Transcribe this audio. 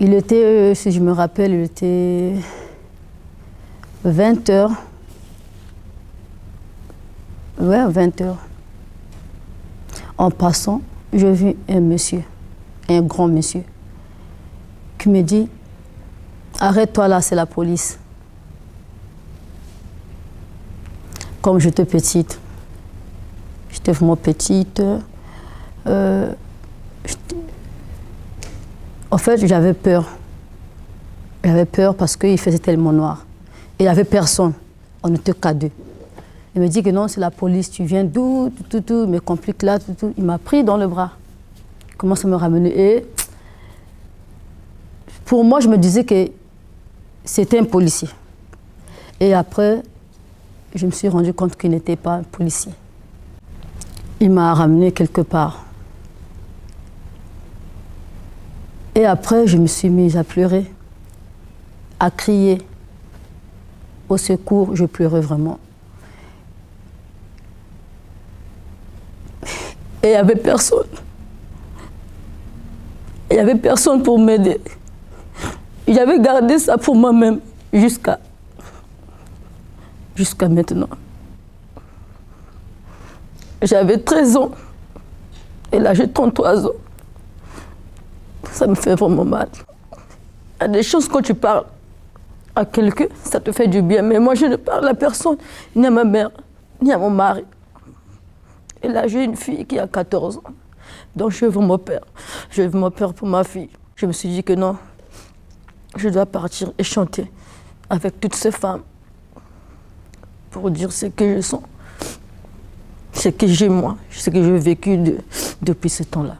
Il était, euh, si je me rappelle, il était 20 heures. Ouais, 20 heures. En passant, je vis un monsieur, un grand monsieur, qui me dit Arrête-toi là, c'est la police. Comme j'étais petite, j'étais vraiment petite. euh, en fait, j'avais peur. J'avais peur parce qu'il faisait tellement noir. Il n'y avait personne. On n'était qu'à deux. Il me dit que non, c'est la police, tu viens d'où, tout, tout, tout, me complique là, tout, tout. Il m'a pris dans le bras. Il commence à me ramener. Et pour moi, je me disais que c'était un policier. Et après, je me suis rendu compte qu'il n'était pas un policier. Il m'a ramené quelque part. Et après, je me suis mise à pleurer, à crier. Au secours, je pleurais vraiment. Et il n'y avait personne. Il n'y avait personne pour m'aider. J'avais gardé ça pour moi-même jusqu'à maintenant. J'avais 13 ans et là j'ai 33 ans. Ça me fait vraiment mal. Il y a des choses quand tu parles à quelqu'un, ça te fait du bien. Mais moi je ne parle à personne, ni à ma mère, ni à mon mari. Et là j'ai une fille qui a 14 ans. Donc je veux mon père. Je veux mon père pour ma fille. Je me suis dit que non, je dois partir et chanter avec toutes ces femmes pour dire ce que je sens, ce que j'ai moi, ce que j'ai vécu de- depuis ce temps-là.